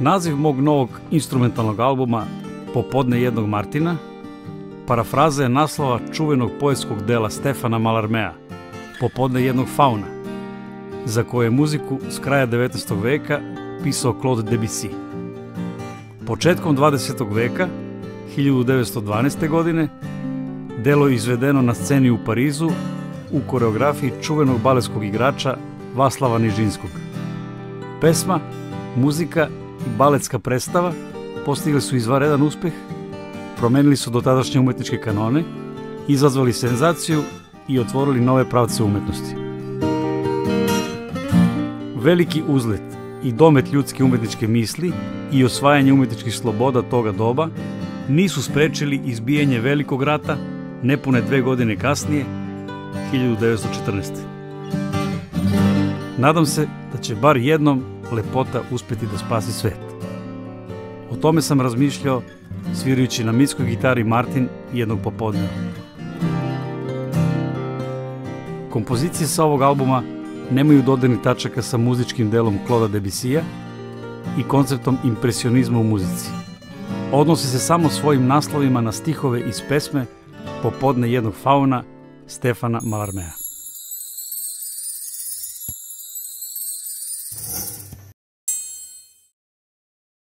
Naziv mog novog instrumentalnog albuma Popodne jednog Martina parafraza je naslova čuvenog poetskog dela Stefana Malarmea Popodne jednog fauna, za koje je muziku s kraja 19. veka pisao Claude Debussy. Početkom 20. veka, 1912. godine, delo je izvedeno na sceni u Parizu u koreografiji čuvenog baletskog igrača Vaslava Nižinskog. Pesma, muzika i baletska predstava postigli su izvaredan uspeh, promenili su dotadašnje umetničke kanone, izazvali senzaciju i otvorili nove pravce umetnosti. Veliki uzlet i domet ljudske umetničke misli i osvajanje umetničkih sloboda toga doba nisu sprečili izbijanje velikog rata nepune dve godine kasnije, 1914. Nadam se da će bar jednom lepota uspeti da spasi svet. O tome sam razmišljao svirajući na mitskoj gitari Martin jednog popodneva. Kompozicije sa ovog albuma nemaju dodirni tačaka sa muzičkim delom Kloda Debussija i konceptom impresionizma u muzici. Odnose se samo svojim naslovima na stihove iz pesme Popodne jednog fauna Stefana Malarmea.